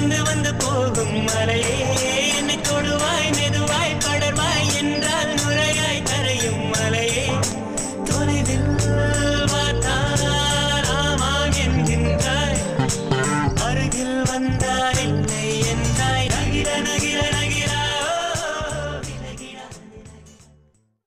வந்து வந்து போகும் மலையே. என்னை தொடுவாய் மெதுவாய் படர்வாய் என்றால் நுரையாய் கரையும் மலையே. தொலைவில்